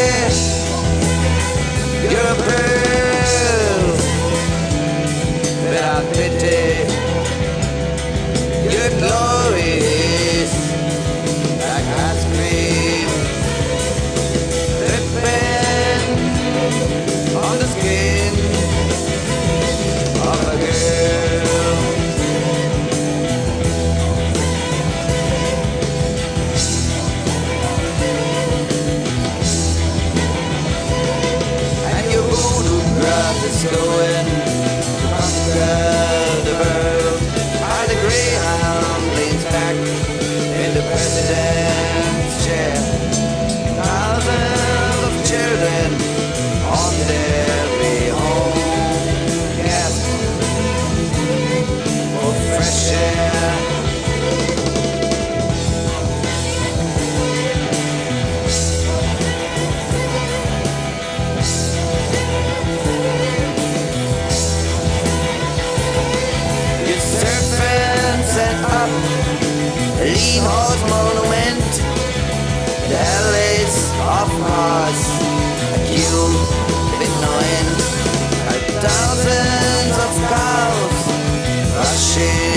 Yeah. Greenhorse Monument the LA's of Mars. A cube annoying. Thousands of cows rushing.